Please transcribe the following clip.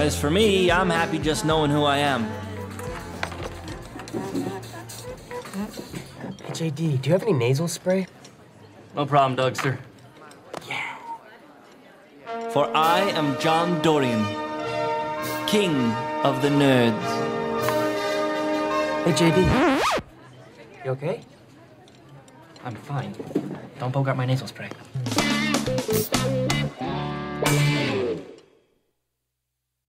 As for me, I'm happy just knowing who I am. Hey, JD, do you have any nasal spray? No problem, Dougster. Yeah. For I am John Dorian, King of the Nerds. Hey, JD. You okay? I'm fine. Don't bogart my nasal spray.